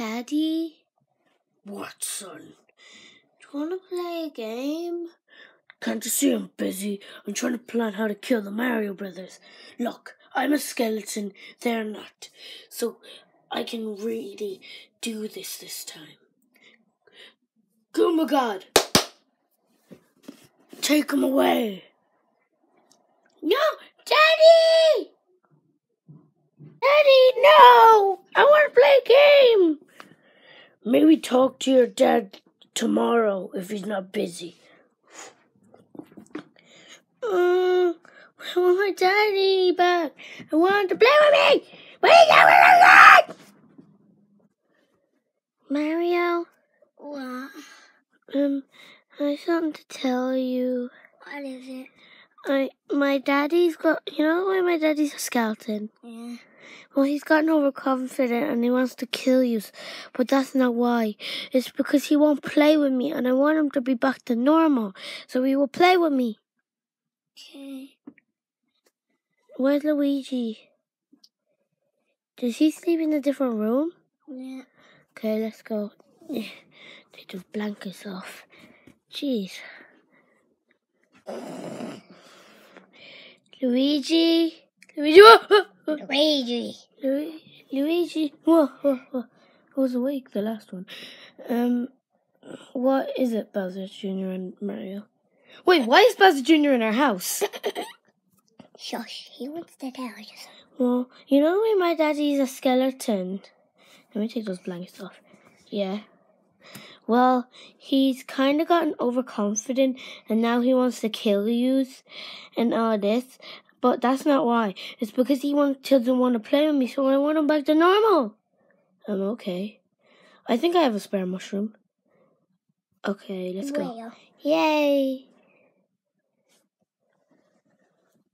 Daddy, What, son? do you want to play a game? Can't you see I'm busy? I'm trying to plan how to kill the Mario Brothers. Look, I'm a skeleton, they're not. So I can really do this this time. Goomba God! Take him away! No, Daddy! Daddy, no! I want to play a game. Maybe talk to your dad tomorrow if he's not busy. Uh, I want my daddy back. I want to play with me. What are you doing with Mario, What? um, I have something to tell you. What is it? I my daddy's got you know why my daddy's a skeleton. Yeah. Well, he's gotten overconfident and he wants to kill you, but that's not why. It's because he won't play with me, and I want him to be back to normal, so he will play with me. Okay. Where's Luigi? Does he sleep in a different room? Yeah. Okay, let's go. Take the blankets off. Jeez. Luigi. Luigi. Whoa, whoa, whoa. Luigi. Luigi. Whoa, whoa, whoa. I was awake the last one. Um, what is it, Bowser Jr. and Mario? Wait, why is Bowser Jr. in our house? Shush. He wants to tell you something. Well, you know when my daddy's a skeleton. Let me take those blankets off. Yeah. Well, he's kind of gotten overconfident and now he wants to kill you and all this. But that's not why. It's because he wants, doesn't want to play with me, so I want him back to normal. I'm okay. I think I have a spare mushroom. Okay, let's go. Well, Yay!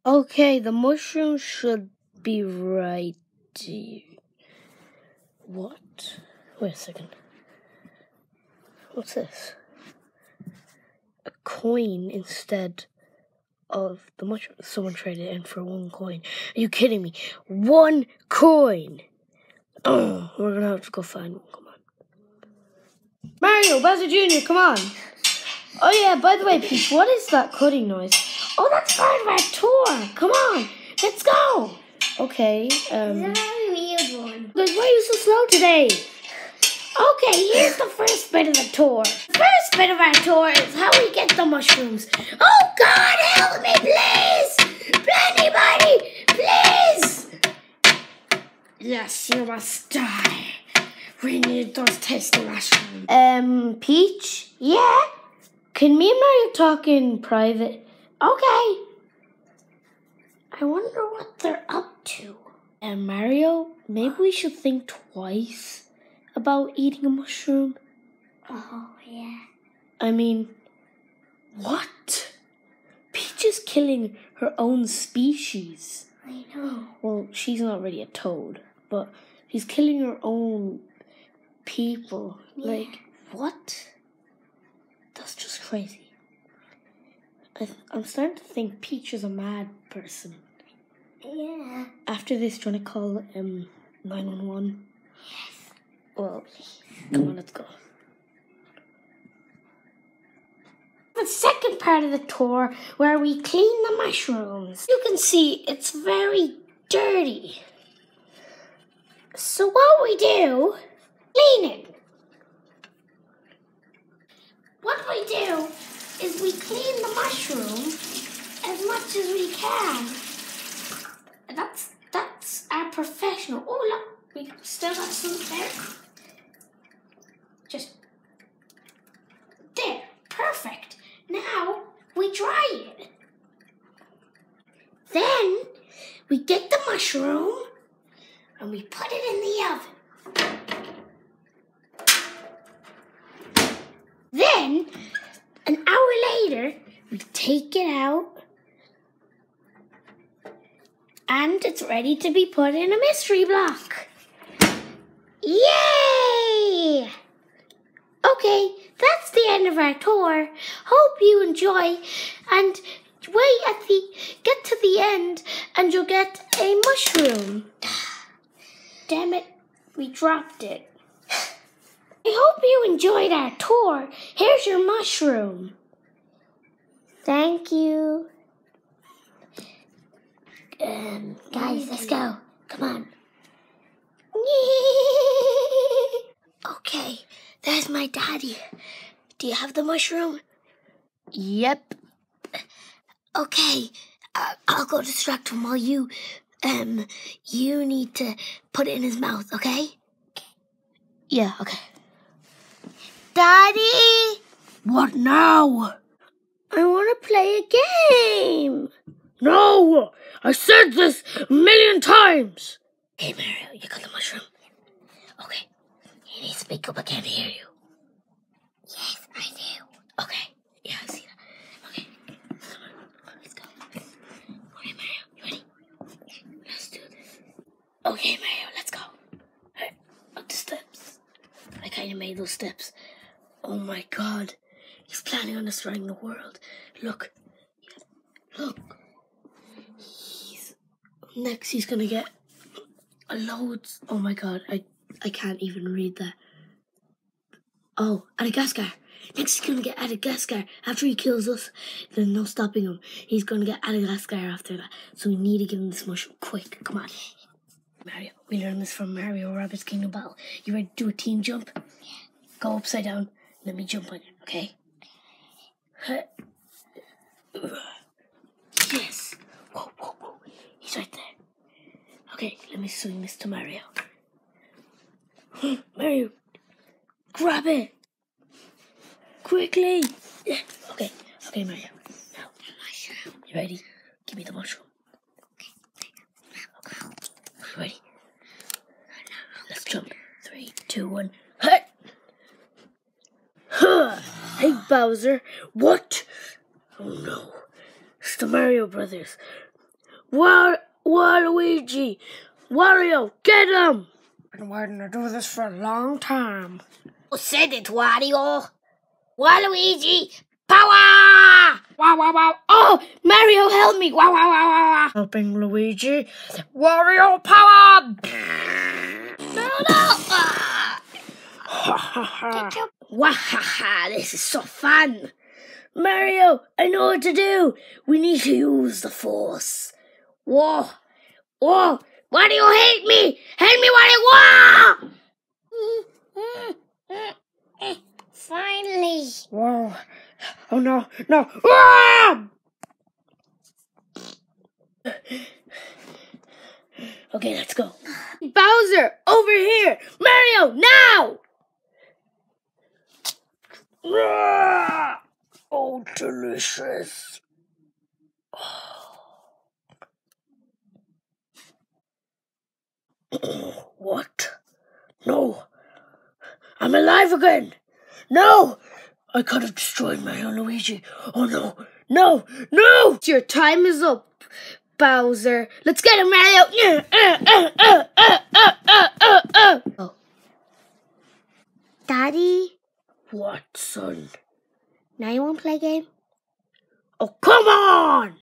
Okay, the mushroom should be right here. What? Wait a second. What's this? A coin instead of the mushroom. Someone traded it in for one coin. Are you kidding me? One coin! Oh, we're gonna have to go find one. Come on. Mario, Bowser Jr., come on! Oh yeah, by the way, Peach, what is that cutting noise? Oh, that's part of our tour. Come on, let's go. Okay. Um. It's a weird one. Guys, why are you so slow today? Okay, here's the first bit of the tour. The first bit of our tour is how we get the mushrooms. Oh God, help me, please! Anybody, please! Yes, you must die. We need those tasty mushrooms. Um, Peach? Yeah? Can me and Mario talk in private? Okay. I wonder what they're up to. And Mario, maybe we should think twice about eating a mushroom. Oh, yeah. I mean, what? Peach is killing her own species. I know. Well, she's not really a toad, but she's killing her own people. Yeah. Like, what? That's just crazy. I, I'm starting to think Peach is a mad person. Yeah. After this, do you want to call um 911? Yes. Well, come on, let's go. The second part of the tour where we clean the mushrooms. You can see it's very dirty. So what we do, cleaning. What we do is we clean the mushroom as much as we can. That's that's our professional. Oh look, we still got some there. Just there, perfect. Now we dry it. Then we get the mushroom and we put it in the oven. Then an hour later, we take it out and it's ready to be put in a mystery block. Yay! Okay, that's the end of our tour. Hope you enjoy and wait at the get to the end and you'll get a mushroom. Damn it, we dropped it. I hope you enjoyed our tour. Here's your mushroom. Thank you. Um, Guys, let's go. Come on. okay, there's my daddy. Do you have the mushroom? Yep. Okay, uh, I'll go distract him while you, um, you need to put it in his mouth, okay? Yeah, okay. Daddy! What now? I want to play a game. No! I said this a million times! Hey, Mario, you got the mushroom? Okay. You need to speak up, I can't hear you. Yes, I do. Okay. Yeah, I see that. Okay. Let's go. Okay, Mario, you ready? Let's do this. Okay, Mario, let's go. Up the steps. I kind of made those steps. Oh my god. He's planning on destroying the world. Look. Look. He's next he's gonna get a loads. Oh my god, I I can't even read that. Oh, Madagascar. Next he's gonna get Madagascar. After he kills us, there's no stopping him. He's gonna get Madagascar after that. So we need to give him this mushroom quick. Come on. Mario, we learned this from Mario Rabbids Kingdom Battle. You ready to do a team jump? Yeah. Go upside down. Let me jump on you, okay? Yes. Whoa, whoa, whoa. He's right there. Okay, let me swing this to Mario. Mario, grab it. Quickly. Yeah. Okay, okay, Mario. Now. You ready? Give me the mushroom. Okay. You ready? Let's jump. Three, two, one. Hey! Huh. Hey, Bowser. What? Oh no. It's the Mario Brothers. Wa- Waluigi! Wario, get him! Been waiting to do this for a long time. Who said it, Wario? Waluigi, power! Wow, wow, wow. Oh, Mario, help me! Wow, wow, wow, wow, wow. Helping Luigi. Wario power! No, no! Ah. Ha ha ha. Wahaha, this is so fun! Mario, I know what to do! We need to use the Force. Whoa! Whoa! Why do you hate me? Hate me, Wario! want! Finally. Whoa. Oh no, no. Ah! Okay, let's go. Bowser, over here! Mario, now! Ah! Oh, delicious. what? No! I'm alive again! No! I could have destroyed my own Luigi. Oh no! No! No! Your time is up, Bowser. Let's get him, Mario! Yeah, uh, uh, uh, oh. Daddy? What, son? Now you want to play a game? Oh, come on!